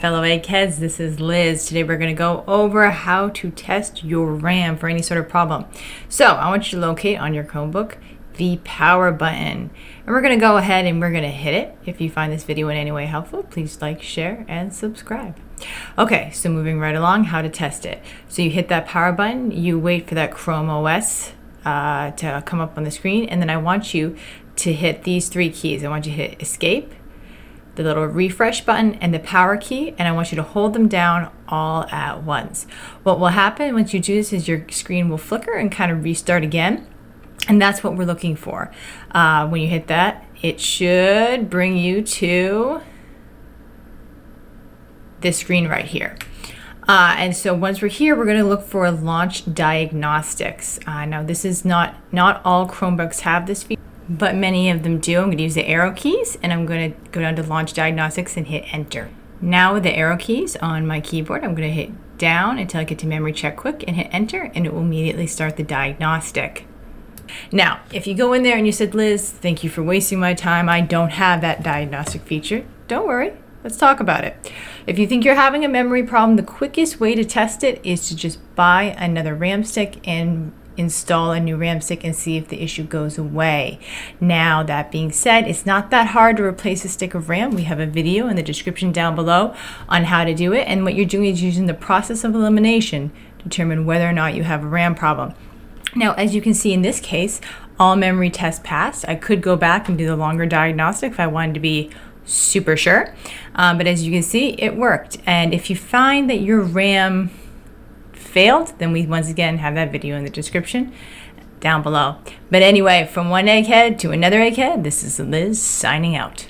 Fellow eggheads, this is Liz. Today we're going to go over how to test your RAM for any sort of problem. So I want you to locate on your Chromebook the power button. And we're going to go ahead and we're going to hit it. If you find this video in any way helpful, please like, share, and subscribe. Okay, so moving right along, how to test it. So you hit that power button, you wait for that Chrome OS uh, to come up on the screen, and then I want you to hit these three keys. I want you to hit escape, the little refresh button and the power key and I want you to hold them down all at once. What will happen once you do this is your screen will flicker and kind of restart again and that's what we're looking for. Uh, when you hit that it should bring you to this screen right here. Uh, and so once we're here, we're going to look for launch diagnostics. Uh, now this is not, not all Chromebooks have this feature but many of them do. I'm going to use the arrow keys and I'm going to go down to launch diagnostics and hit enter. Now with the arrow keys on my keyboard, I'm going to hit down until I get to memory check quick and hit enter and it will immediately start the diagnostic. Now, if you go in there and you said, Liz, thank you for wasting my time. I don't have that diagnostic feature. Don't worry. Let's talk about it. If you think you're having a memory problem, the quickest way to test it is to just buy another RAM stick and install a new RAM stick and see if the issue goes away. Now, that being said, it's not that hard to replace a stick of RAM. We have a video in the description down below on how to do it. And what you're doing is using the process of elimination to determine whether or not you have a RAM problem. Now, as you can see in this case, all memory tests passed. I could go back and do the longer diagnostic if I wanted to be super sure. Um, but as you can see, it worked. And if you find that your RAM failed, then we once again have that video in the description down below. But anyway, from one egghead to another egghead, this is Liz signing out.